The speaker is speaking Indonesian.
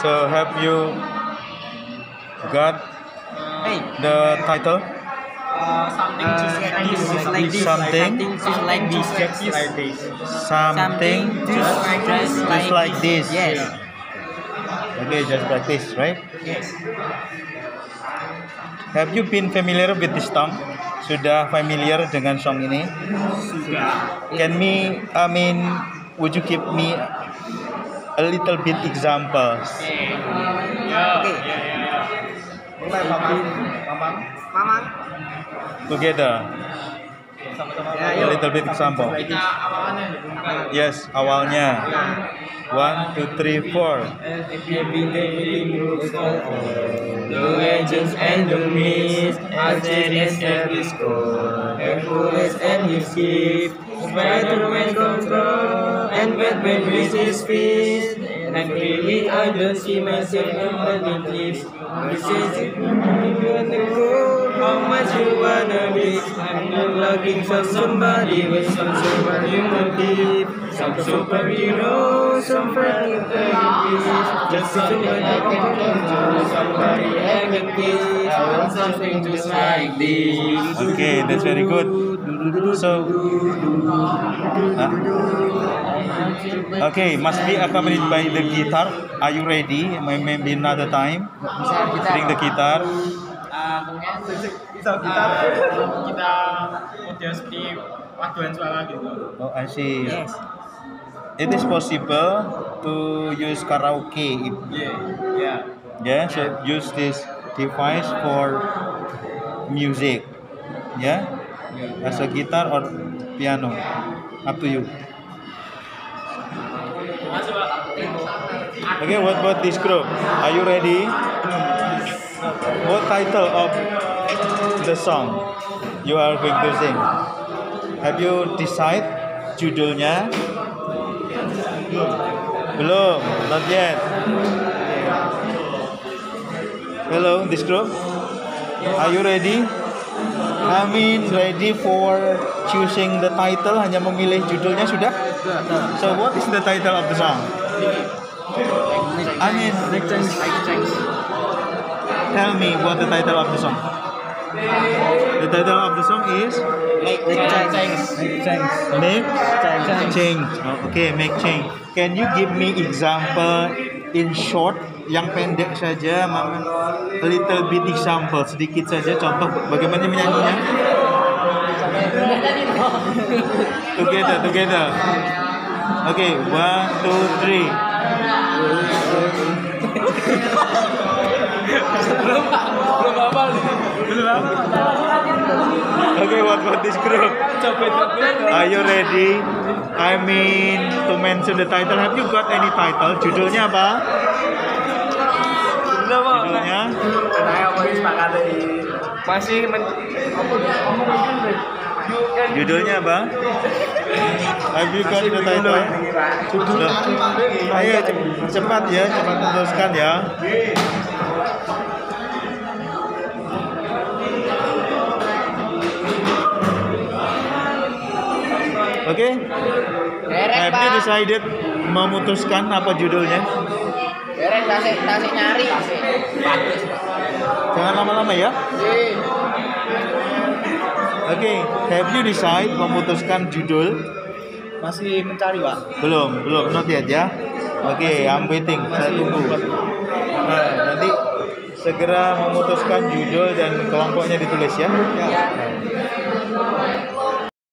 So have you got Hey, the title? Uh, something uh, just like this. just like this. Something? just like this. Like this. Something just, like this. Yes. Okay, just practice, right? Yes. Have you been familiar with this song? Sudah familiar dengan song ini? Sudah. Can me, I mean, would you give me a little bit examples? Okay. Ya. Oke. Ya, ya, ya. Mulai Mamang. Mamang. Mamang. Together, a little bit example. Yes, awalnya. One, two, three, four. Every day moves on. The legends and the myths, as it is every score. Hercules and his gift, Spider-Man control, and Batman with his fist. And really, I don't see myself in my gifts. This is it. You wanna go? How much you wanna be? I'm not looking for somebody with some superhuman gift. Some superhero, some friendly Just somebody I can come to, somebody I can kiss. I want something just like this. Okay, that's very good. So, huh? Okay, must be accompanied by the guitar. Are you ready? May- Maybe another time. Bring the guitar. bisa kita kita model seperti paduan suara gitu. Oh, I see. Yes. It is possible to use karaoke. If, Yeah, yeah. yeah, so use this device for music. Yeah, as a guitar or piano. Up to you. Okay, what about this group? Are you ready? What title of the song you are going to sing? Have you decide judulnya? Belum, not yet. Hello, this group. Are you ready? I mean, ready for choosing the title? Hanya memilih judulnya sudah? So, what is the title of the song? I mean, tell me what the title of the song. The title of the song is Make change. Make Change. Oh, okay, make change. Can you give me example in short, yang pendek saja? A little bit example, sedikit saja contoh bagaimana menyanyinya? together, together. Okay, one, two, three. Belum apa Belum apa? Okay, what about this group? Are you ready? I mean to mention the title. Have you got any title? Judulnya apa? Belum. Judulnya? Saya mau sepakati. Masih men Judulnya apa? Have you got the title? Sudah. Ayo ce- cepat ya, cepat meneruskan ya. Oke, Pak. decided memutuskan apa judulnya? Derek, tasik, tasik nyari. Jangan lama-lama ya. Oke, have you decide memutuskan judul? masih mencari Pak. Belum, belum, not yet ya. Oke, I'm waiting. Saya tunggu. Nah, nanti segera memutuskan judul dan kelompoknya ditulis ya. Ya.